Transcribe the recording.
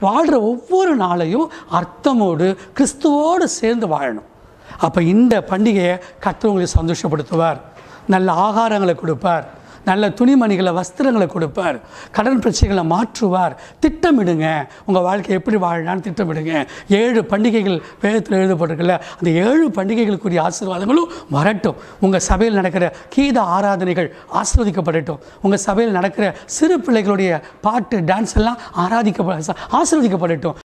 வாழ்கிற ஒவ்வொரு நாளையும் அர்த்தமோடு கிறிஸ்துவோடு சேர்ந்து வாழணும். அப்போ இந்த பண்டிகையை கர்த்தர் சந்தோஷப்படுத்துவார். நல்ல ஆகாரங்களை கொடுப்பார். நல்ல துணிமணிகளை வஸ்திரங்களை கொடுப்பார். கடன் பிரச்சனைகளை மாற்றுவார். திட்டமிடுங்க. உங்கள் வாழ்க்கை எப்படி வாழலான்னு திட்டமிடுங்க. ஏழு பண்டிகைகள் வேதத்தில் எழுதப்பட்டிருக்குல்ல அந்த ஏழு பண்டிகைகளுக்குரிய ஆசீர்வாதங்களும் வரட்டும். உங்கள் சபையில் நடக்கிற கீத ஆராதனைகள் ஆசிர்வதிக்கப்படட்டும். உங்கள் சபையில் நடக்கிற சிறு பிள்ளைகளுடைய பாட்டு டான்ஸ் எல்லாம் ஆராதிக்கப்பட ஆசீர்வதிக்கப்படட்டும்.